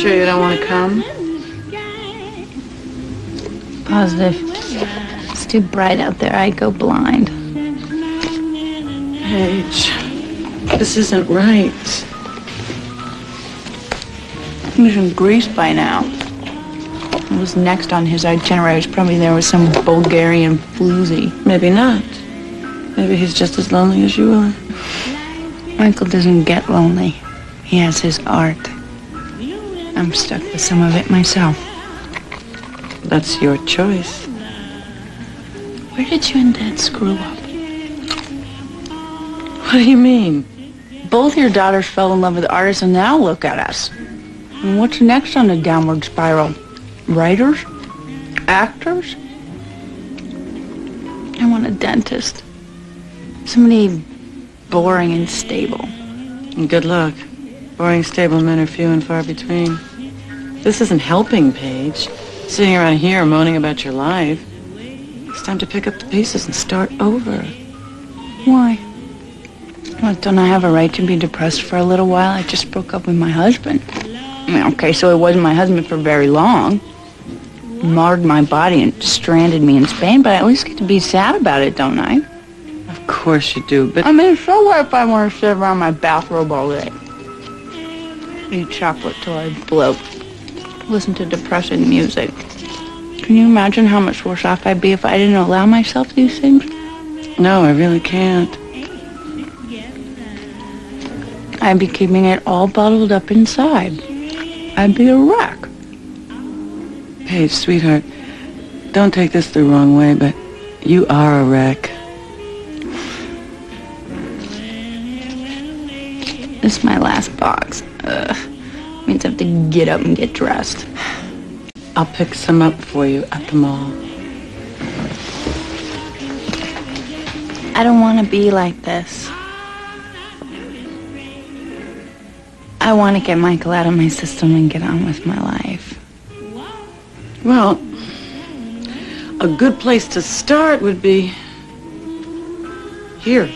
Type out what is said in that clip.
sure you don't want to come? Positive. It's too bright out there. I'd go blind. Paige, this isn't right. He's in Greece by now. It was next on his itinerary. Probably there was some Bulgarian floozy. Maybe not. Maybe he's just as lonely as you are. Michael doesn't get lonely. He has his art. I'm stuck with some of it myself. That's your choice. Where did you and Dad screw up? What do you mean? Both your daughters fell in love with artists, and now look at us. And what's next on the downward spiral? Writers? Actors? I want a dentist. Somebody boring and stable. And good luck. Boring, stable men are few and far between. This isn't helping, Paige. Sitting around here moaning about your life. It's time to pick up the pieces and start over. Why? What, don't I have a right to be depressed for a little while? I just broke up with my husband. I mean, okay, so it wasn't my husband for very long. Marred my body and stranded me in Spain, but I at least get to be sad about it, don't I? Of course you do, but I mean, so what if I want to sit around my bathrobe all day? Eat chocolate till I bloat. Listen to depressing music. Can you imagine how much worse off I'd be if I didn't allow myself these things? no, I really can't. I'd be keeping it all bottled up inside. I'd be a wreck. Paige, sweetheart, don't take this the wrong way, but you are a wreck. This is my last box. Ugh. Means I have to get up and get dressed. I'll pick some up for you at the mall. I don't want to be like this. I want to get Michael out of my system and get on with my life. Well, a good place to start would be here.